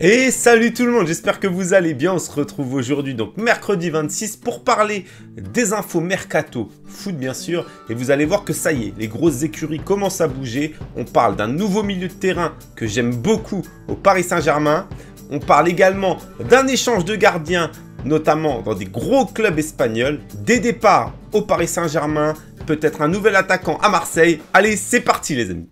Et salut tout le monde, j'espère que vous allez bien. On se retrouve aujourd'hui, donc mercredi 26, pour parler des infos mercato, foot bien sûr. Et vous allez voir que ça y est, les grosses écuries commencent à bouger. On parle d'un nouveau milieu de terrain que j'aime beaucoup au Paris Saint-Germain. On parle également d'un échange de gardiens, notamment dans des gros clubs espagnols. Des départs au Paris Saint-Germain, peut-être un nouvel attaquant à Marseille. Allez, c'est parti les amis.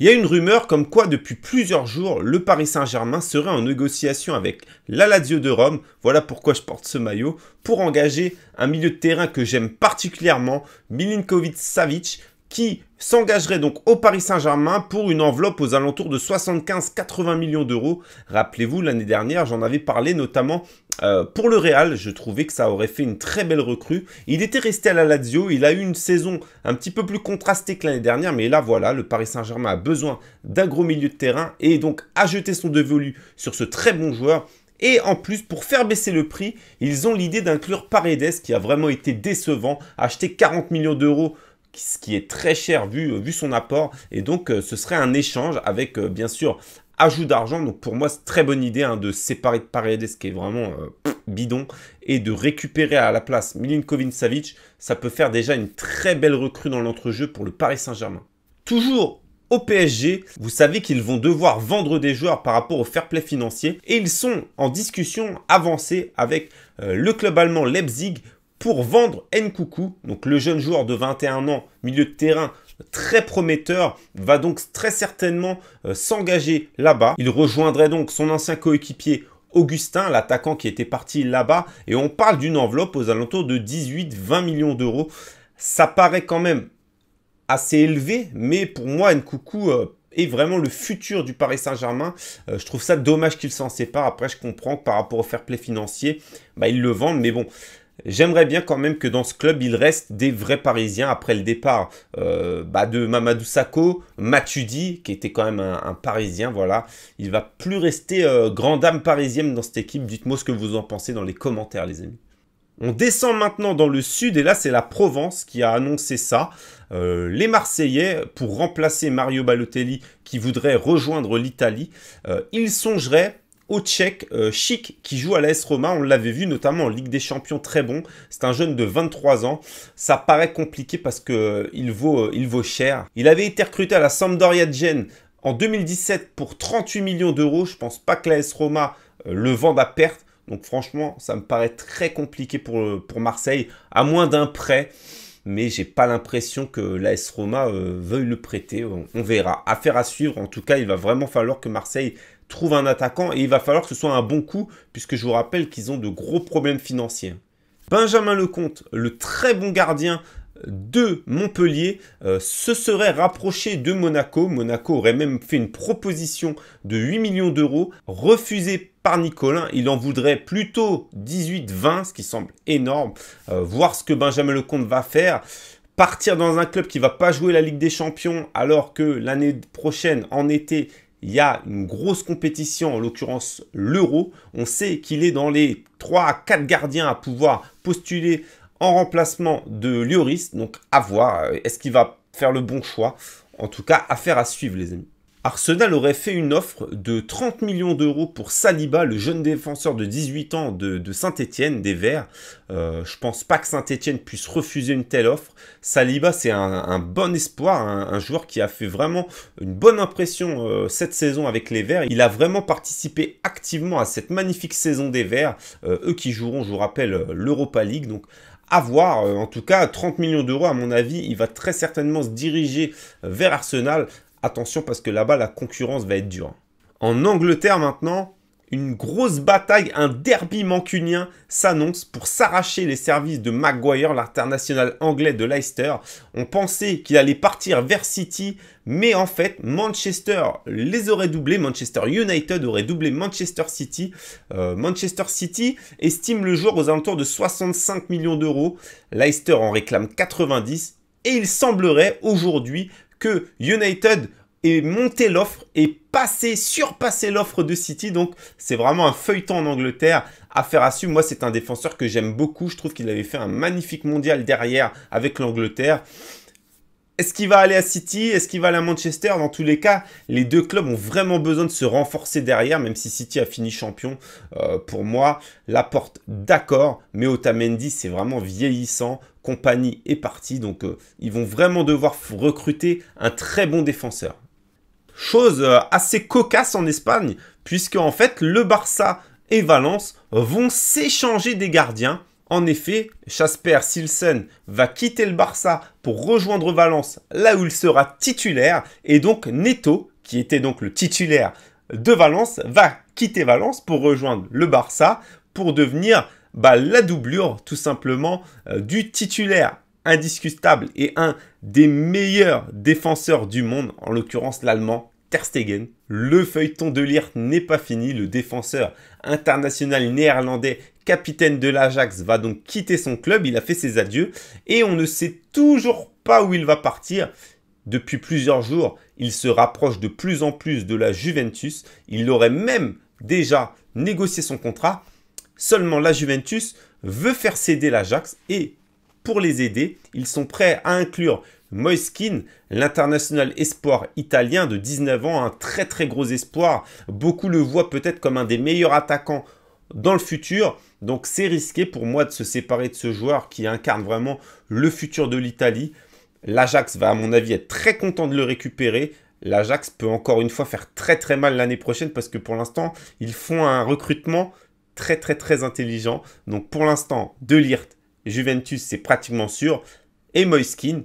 Il y a une rumeur comme quoi depuis plusieurs jours, le Paris Saint-Germain serait en négociation avec la Lazio de Rome, voilà pourquoi je porte ce maillot, pour engager un milieu de terrain que j'aime particulièrement, Milinkovic-Savic, qui s'engagerait donc au Paris Saint-Germain pour une enveloppe aux alentours de 75-80 millions d'euros. Rappelez-vous, l'année dernière, j'en avais parlé notamment euh, pour le Real. Je trouvais que ça aurait fait une très belle recrue. Il était resté à la Lazio. Il a eu une saison un petit peu plus contrastée que l'année dernière. Mais là, voilà, le Paris Saint-Germain a besoin d'un gros milieu de terrain et donc a jeté son dévolu sur ce très bon joueur. Et en plus, pour faire baisser le prix, ils ont l'idée d'inclure Paredes qui a vraiment été décevant, acheté 40 millions d'euros ce qui est très cher vu, vu son apport. Et donc, euh, ce serait un échange avec, euh, bien sûr, ajout d'argent. Donc, pour moi, c'est très bonne idée hein, de séparer de Paredes, qui est vraiment euh, bidon, et de récupérer à la place Milinkovic-Savic. Ça peut faire déjà une très belle recrue dans l'entrejeu pour le Paris Saint-Germain. Toujours au PSG, vous savez qu'ils vont devoir vendre des joueurs par rapport au fair play financier et ils sont en discussion avancée avec le club allemand Leipzig pour vendre Nkoukou, donc le jeune joueur de 21 ans, milieu de terrain très prometteur, va donc très certainement euh, s'engager là-bas. Il rejoindrait donc son ancien coéquipier Augustin, l'attaquant qui était parti là-bas, et on parle d'une enveloppe aux alentours de 18-20 millions d'euros. Ça paraît quand même assez élevé, mais pour moi, Nkoukou euh, est vraiment le futur du Paris Saint-Germain. Euh, je trouve ça dommage qu'il s'en sépare. Après, je comprends que par rapport au fair play financier, bah, ils le vendent, mais bon, J'aimerais bien quand même que dans ce club, il reste des vrais Parisiens après le départ euh, bah, de Mamadou Sakho, Matuidi, qui était quand même un, Parisien, voilà. Il va plus rester euh, grande dame parisienne dans cette équipe. Dites-moi ce que vous en pensez dans les commentaires, les amis. On descend maintenant dans le sud et là c'est la Provence qui a annoncé ça. Euh, les Marseillais, pour remplacer Mario Balotelli qui voudrait rejoindre l'Italie, ils songeraient au Tchèque euh, Chic qui joue à l'AS Roma. On l'avait vu notamment en Ligue des Champions très bon. C'est un jeune de 23 ans. Ça paraît compliqué parce qu'il euh, vaut, euh, il vaut cher. Il avait été recruté à la Sampdoria de en 2017 pour 38 millions d'euros. Je pense pas que l'AS Roma le vende à perte. Donc franchement, ça me paraît très compliqué pour, Marseille, à moins d'un prêt. Mais j'ai pas l'impression que l'AS Roma veuille le prêter. On verra. Affaire à suivre. En tout cas, il va vraiment falloir que Marseille trouve un attaquant et il va falloir que ce soit un bon coup puisque je vous rappelle qu'ils ont de gros problèmes financiers. Benjamin Lecomte, le très bon gardien de Montpellier, euh, se serait rapproché de Monaco. Monaco aurait même fait une proposition de 8 millions d'euros refusée par Nicolin. Il en voudrait plutôt 18-20, ce qui semble énorme. Euh, voir ce que Benjamin Lecomte va faire partir dans un club qui va pas jouer la Ligue des Champions alors que l'année prochaine, en été, il y a une grosse compétition, en l'occurrence l'Euro. On sait qu'il est dans les 3 à 4 gardiens à pouvoir postuler en remplacement de Lloris. Donc à voir, est-ce qu'il va faire le bon choix? En tout cas, affaire à suivre les amis. Arsenal aurait fait une offre de 30 millions d'euros pour Saliba, le jeune défenseur de 18 ans de, Saint-Etienne, des Verts. Euh, je pense pas que Saint-Etienne puisse refuser une telle offre. Saliba, c'est un, bon espoir, un, joueur qui a fait vraiment une bonne impression euh, cette saison avec les Verts. Il a vraiment participé activement à cette magnifique saison des Verts. Euh, eux qui joueront, je vous rappelle, l'Europa League. Donc à voir. En tout cas, 30 millions d'euros, à mon avis, il va très certainement se diriger vers Arsenal. Attention parce que là-bas, la concurrence va être dure. En Angleterre maintenant, une grosse bataille, un derby mancunien s'annonce pour s'arracher les services de Maguire, l'international anglais de Leicester. On pensait qu'il allait partir vers City, mais en fait, Manchester les aurait doublés. Manchester United aurait doublé Manchester City. Euh, Manchester City estime le joueur aux alentours de 65 millions d'euros. Leicester en réclame 90. Et il semblerait aujourd'hui que United ait monté l'offre et passé, surpassé l'offre de City. Donc, c'est vraiment un feuilleton en Angleterre. Affaire à suivre. Moi, c'est un défenseur que j'aime beaucoup. Je trouve qu'il avait fait un magnifique mondial derrière avec l'Angleterre. Est-ce qu'il va aller à City? Est-ce qu'il va aller à Manchester? Dans tous les cas, les deux clubs ont vraiment besoin de se renforcer derrière, même si City a fini champion. Euh, pour moi, la porte, d'accord, mais Otamendi, c'est vraiment vieillissant. Compagnie est partie, donc euh, ils vont vraiment devoir recruter un très bon défenseur. Chose euh, assez cocasse en Espagne, puisque en fait, le Barça et Valence vont s'échanger des gardiens en effet, Jasper Silsen va quitter le Barça pour rejoindre Valence, là où il sera titulaire, et donc Neto, qui était donc le titulaire de Valence, va quitter Valence pour rejoindre le Barça, pour devenir bah, la doublure tout simplement euh, du titulaire indiscutable et un des meilleurs défenseurs du monde, en l'occurrence l'allemand Ter Stegen. Le feuilleton de Lirt n'est pas fini. Le défenseur international néerlandais, capitaine de l'Ajax, va donc quitter son club. Il a fait ses adieux et on ne sait toujours pas où il va partir. Depuis plusieurs jours, il se rapproche de plus en plus de la Juventus. Il aurait même déjà négocié son contrat. Seulement la Juventus veut faire céder l'Ajax et pour les aider, ils sont prêts à inclure Moiskin, l'international espoir italien de 19 ans, un très très gros espoir. Beaucoup le voient peut-être comme un des meilleurs attaquants dans le futur. Donc c'est risqué pour moi de se séparer de ce joueur qui incarne vraiment le futur de l'Italie. L'Ajax va à mon avis être très content de le récupérer. L'Ajax peut encore une fois faire très très mal l'année prochaine parce que pour l'instant ils font un recrutement très très très intelligent. Donc pour l'instant, De Ligt, Juventus c'est pratiquement sûr. Et Moiskin,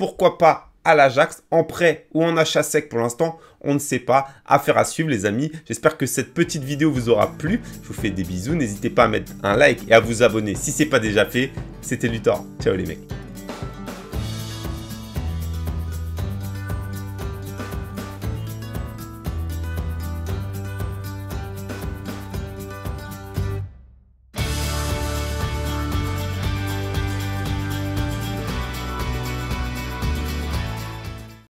pourquoi pas à l'Ajax en prêt ou en achat sec pour l'instant, on ne sait pas. Affaire à suivre les amis. J'espère que cette petite vidéo vous aura plu. Je vous fais des bisous. N'hésitez pas à mettre un like et à vous abonner si ce n'est pas déjà fait. C'était Luthor. Ciao les mecs.